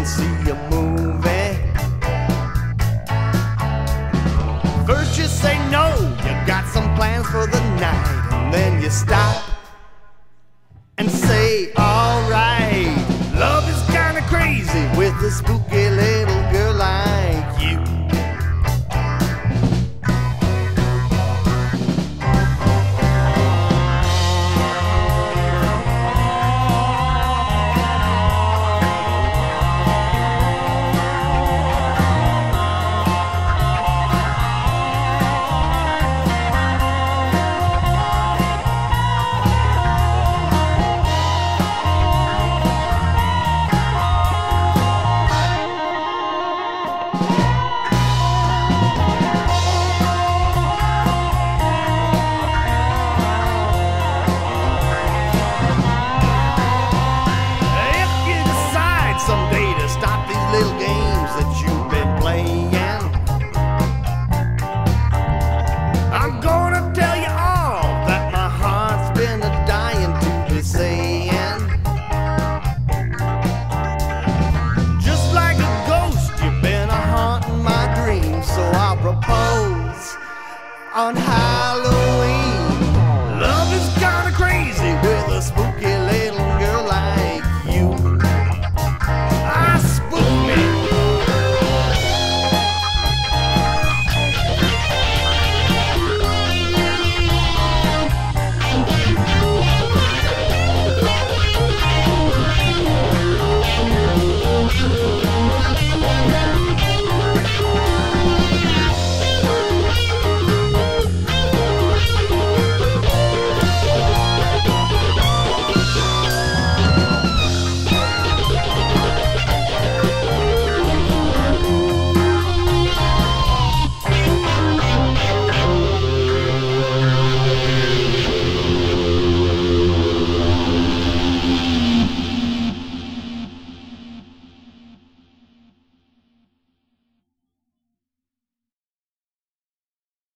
and see a movie. First you say no, you got some plans for the night, and then you stop and say, alright. Love is kinda crazy with a spooky